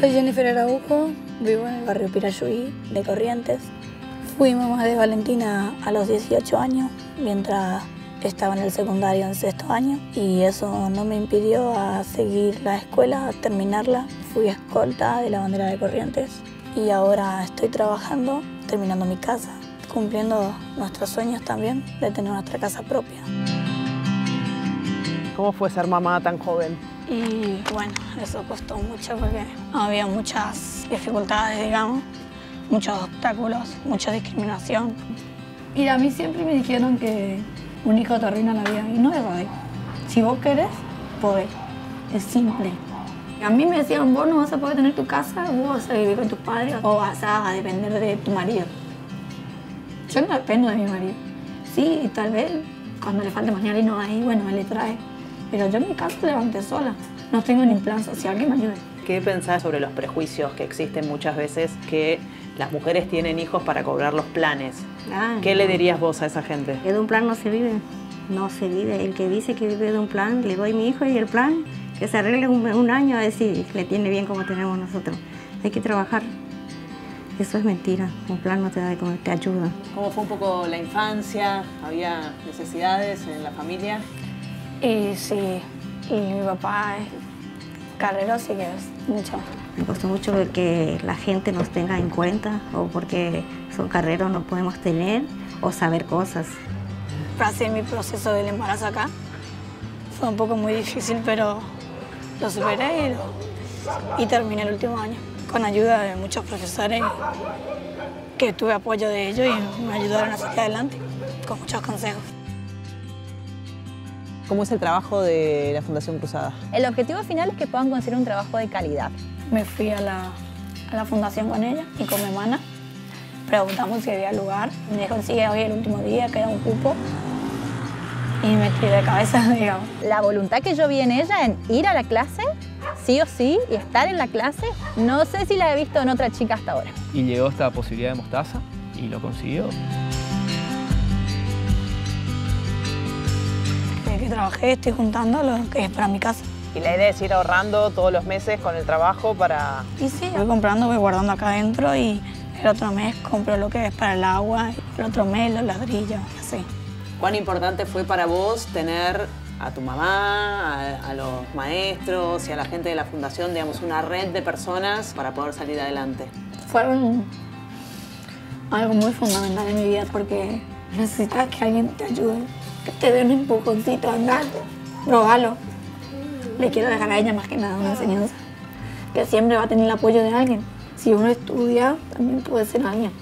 Soy Jennifer Araujo, vivo en el barrio Pirayuí de Corrientes. Fui mamá de Valentina a los 18 años, mientras estaba en el secundario en sexto año, y eso no me impidió a seguir la escuela, a terminarla. Fui escolta de la bandera de Corrientes y ahora estoy trabajando, terminando mi casa, cumpliendo nuestros sueños también de tener nuestra casa propia. ¿Cómo fue ser mamá tan joven? Y bueno, eso costó mucho porque había muchas dificultades, digamos, muchos obstáculos, mucha discriminación. Y a mí siempre me dijeron que un hijo te arruina la vida y no es verdad. Si vos querés, podés. Es simple. A mí me decían, vos no vas a poder tener tu casa, vos vas a vivir con tus padres o vas a depender de tu marido. Yo no dependo de mi marido. Sí, tal vez cuando le falte mañana y no hay, bueno, él le trae. Pero yo en mi casa levanté sola. No tengo ni plan social que me ayude. ¿Qué pensás sobre los prejuicios que existen muchas veces que las mujeres tienen hijos para cobrar los planes? Ah, ¿Qué le dirías vos a esa gente? Que de un plan no se vive, no se vive. El que dice que vive de un plan, le doy mi hijo y el plan, que se arregle un, un año a ver si le tiene bien como tenemos nosotros. Hay que trabajar. Eso es mentira. Un plan no te da de comer, te ayuda. ¿Cómo fue un poco la infancia? ¿Había necesidades en la familia? Y sí, y mi papá es carrero, así que es mucho. Me costó mucho que la gente nos tenga en cuenta o porque son carreros no podemos tener o saber cosas. Pasé mi proceso del embarazo acá. Fue un poco muy difícil, pero lo superé y, lo- y terminé el último año con ayuda de muchos profesores que tuve apoyo de ellos y me ayudaron a salir adelante con muchos consejos. ¿Cómo es el trabajo de la Fundación Cruzada? El objetivo final es que puedan conseguir un trabajo de calidad. Me fui a la, a la fundación con ella y con mi hermana. Preguntamos si había lugar. Me dijo, sí, hoy es el último día, queda un cupo. Y me tiré de cabeza, digamos. La voluntad que yo vi en ella en ir a la clase, sí o sí, y estar en la clase, no sé si la he visto en otra chica hasta ahora. y llegó esta posibilidad de mostaza y lo consiguió. Que trabajé estoy juntando lo que es para mi casa. Y la idea es ir ahorrando todos los meses con el trabajo para... Y sí, voy comprando, voy guardando acá adentro y el otro mes compro lo que es para el agua, y el otro mes los ladrillos, así. ¿Cuán importante fue para vos tener a tu mamá, a, a los maestros y a la gente de la fundación, digamos, una red de personas para poder salir adelante? Fueron algo muy fundamental en mi vida porque necesitas que alguien te ayude, que te dé un empujoncito a andar, probalo. Le quiero dejar a ella más que nada una enseñanza, que siempre va a tener el apoyo de alguien. Si uno estudia, también puede ser alguien.